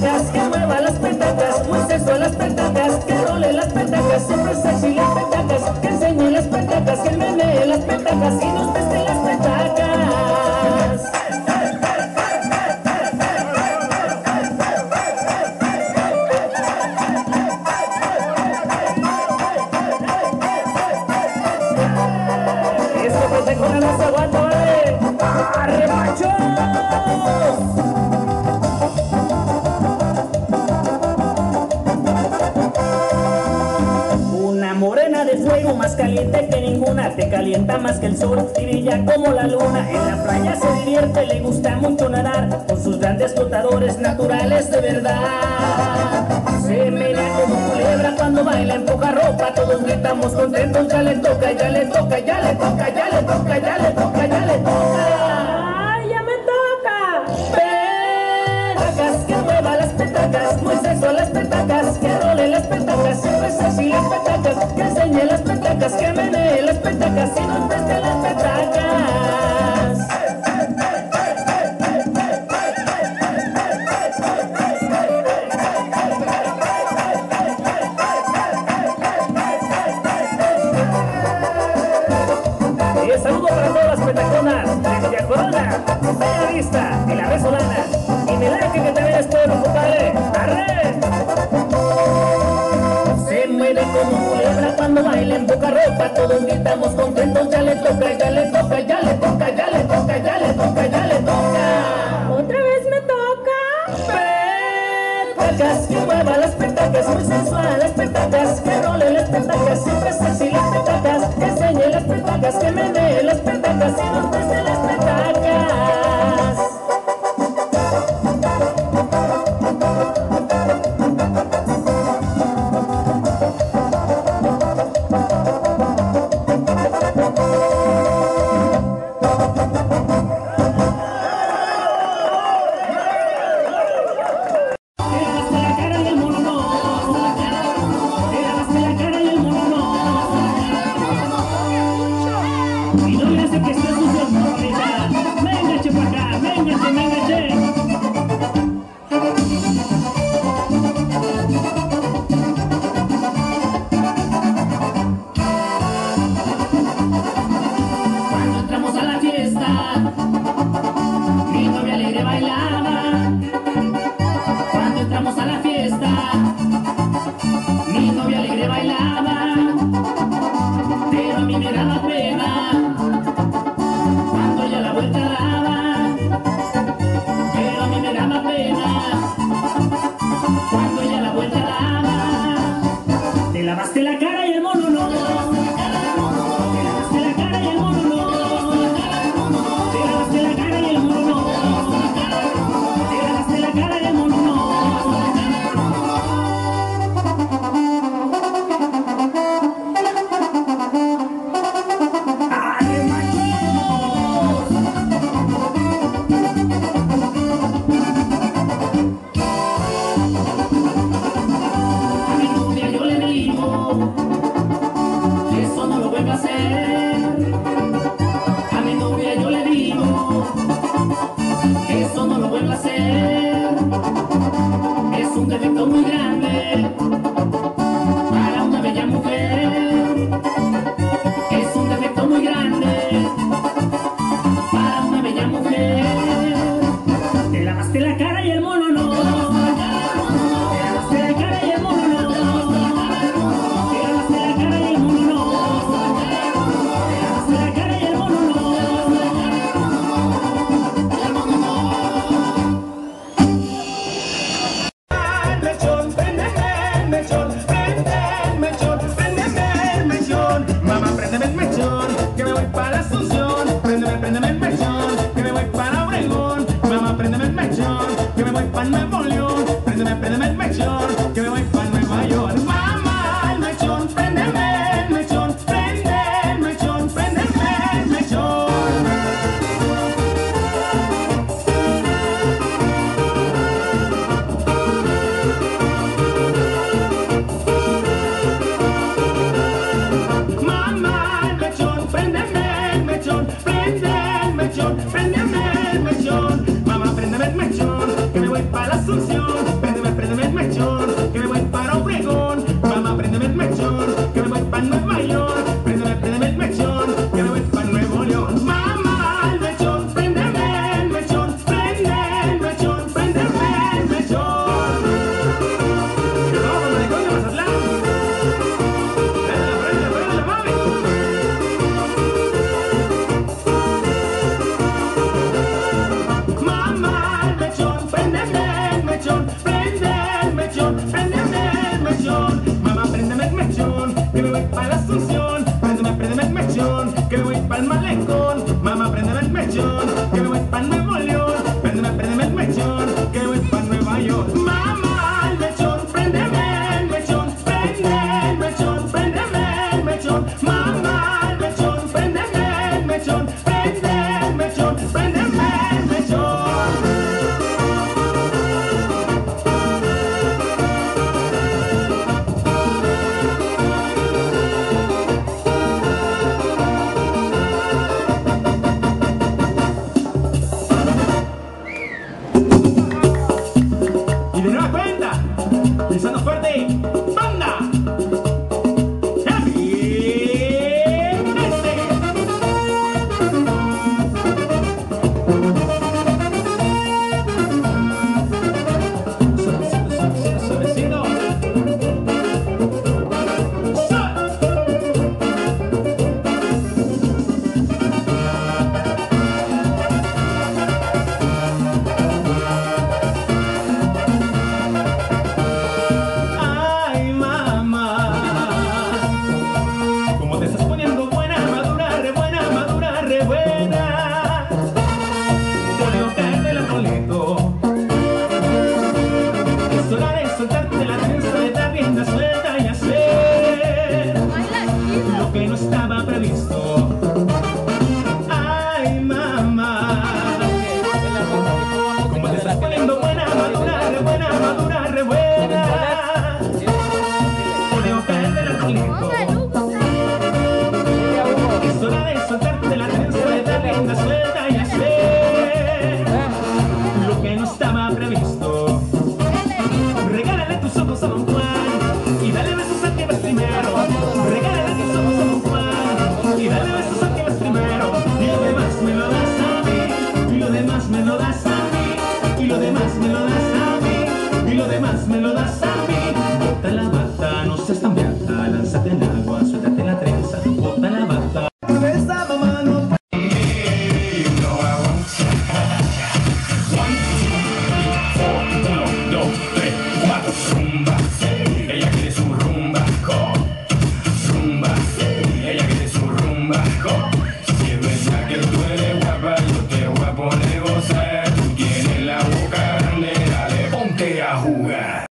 que mueva las petacas, muy sexual las petacas, que role las petacas, siempre sexy las petacas, que enseñe las petacas, que menee las petacas y nos más caliente que ninguna Te calienta más que el sol y brilla como la luna. En la playa se divierte, le gusta mucho nadar Con sus grandes flotadores naturales de verdad. Se menea como culebra cuando baila en poca ropa Todos gritamos contentos, ya le toca, ya le toca, ya le toca, ya le toca, ya le toca, ya le toca. ¡Ay, ya me toca! Petacas, que mueva las petacas, muy las petacas, que role las petacas, siempre sexy las petacas, petacas, que menee las petacas y nos preste las petacas. Y el saludo para todas las petaconas, desde Corona, Bella Vista y la Resolana. Y mi like que también es pueblo, compadre. ¡Arre! Se mueve como cuando baila en poca ropa. Todos gritamos contentos, ya le toca, ya le toca, ya le toca, ya le toca, ya le toca, ya le toca. ¿Otra vez me toca? Petacas, que mueva las petacas, muy sensual las petacas, a mi novia yo le digo que eso no lo vuelva a hacer. 思想。It's on the first.